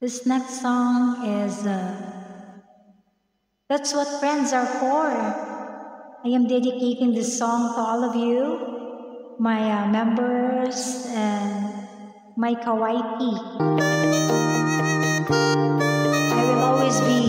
This next song is uh, That's What Friends Are For. I am dedicating this song to all of you, my uh, members, and my kawaii. I will always be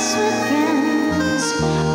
with friends.